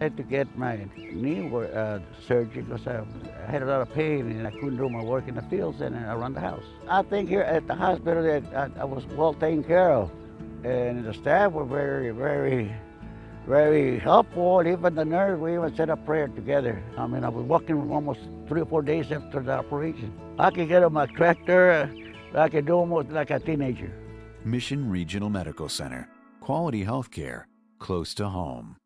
I had to get my knee uh, surgery because I, I, had a lot of pain and I couldn't do my work in the fields and around the house. I think here at the hospital that I, I was well taken care of, and the staff were very, very, very helpful. Even the nurse, we even said a prayer together. I mean, I was walking almost three or four days after the operation. I could get on my tractor. Uh, I could do almost like a teenager. Mission Regional Medical Center. Quality health care close to home.